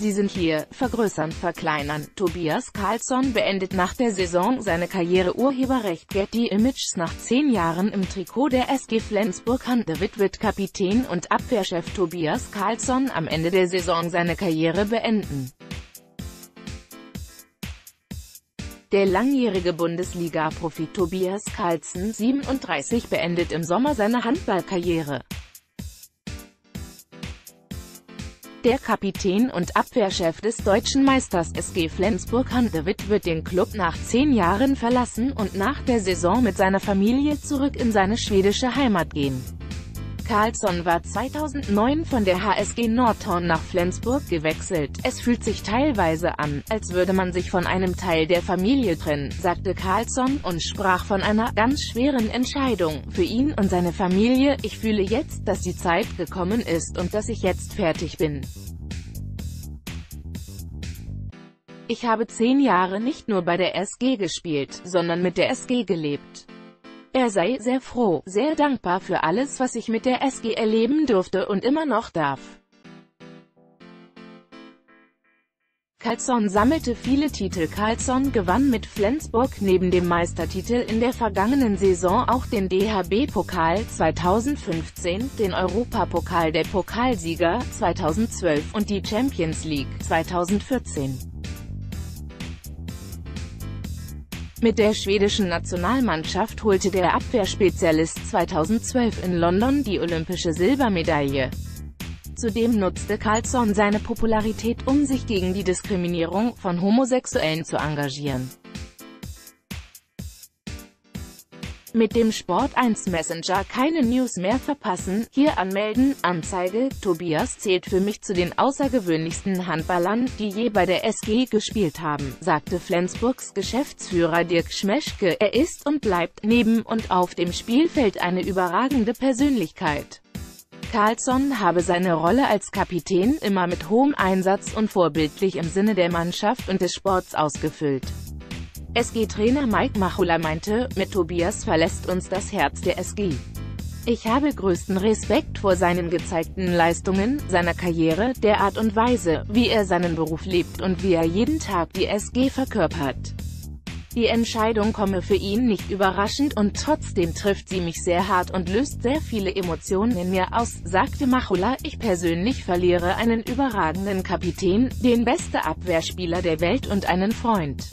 Sie sind hier, vergrößern, verkleinern. Tobias Karlsson beendet nach der Saison seine Karriere Urheberrecht Getty Images nach zehn Jahren im Trikot der SG Flensburg David wird Kapitän und Abwehrchef Tobias Karlsson am Ende der Saison seine Karriere beenden. Der langjährige Bundesliga-Profi Tobias Karlsson, 37, beendet im Sommer seine Handballkarriere. Der Kapitän und Abwehrchef des deutschen Meisters SG Flensburg Handewitt wird den Club nach zehn Jahren verlassen und nach der Saison mit seiner Familie zurück in seine schwedische Heimat gehen. Karlsson war 2009 von der HSG Nordhorn nach Flensburg gewechselt. Es fühlt sich teilweise an, als würde man sich von einem Teil der Familie trennen, sagte Karlsson und sprach von einer ganz schweren Entscheidung für ihn und seine Familie. Ich fühle jetzt, dass die Zeit gekommen ist und dass ich jetzt fertig bin. Ich habe zehn Jahre nicht nur bei der SG gespielt, sondern mit der SG gelebt. Er sei sehr froh, sehr dankbar für alles was ich mit der SG erleben durfte und immer noch darf. Karlsson sammelte viele Titel Karlsson gewann mit Flensburg neben dem Meistertitel in der vergangenen Saison auch den DHB-Pokal 2015, den Europapokal der Pokalsieger 2012 und die Champions League 2014. Mit der schwedischen Nationalmannschaft holte der Abwehrspezialist 2012 in London die olympische Silbermedaille. Zudem nutzte Carlsson seine Popularität um sich gegen die Diskriminierung von Homosexuellen zu engagieren. Mit dem Sport 1 Messenger keine News mehr verpassen, hier anmelden, Anzeige, Tobias zählt für mich zu den außergewöhnlichsten Handballern, die je bei der SG gespielt haben, sagte Flensburgs Geschäftsführer Dirk Schmeschke, er ist und bleibt neben und auf dem Spielfeld eine überragende Persönlichkeit. Carlsson habe seine Rolle als Kapitän immer mit hohem Einsatz und vorbildlich im Sinne der Mannschaft und des Sports ausgefüllt. SG-Trainer Mike Machula meinte, mit Tobias verlässt uns das Herz der SG. Ich habe größten Respekt vor seinen gezeigten Leistungen, seiner Karriere, der Art und Weise, wie er seinen Beruf lebt und wie er jeden Tag die SG verkörpert. Die Entscheidung komme für ihn nicht überraschend und trotzdem trifft sie mich sehr hart und löst sehr viele Emotionen in mir aus, sagte Machula. Ich persönlich verliere einen überragenden Kapitän, den beste Abwehrspieler der Welt und einen Freund.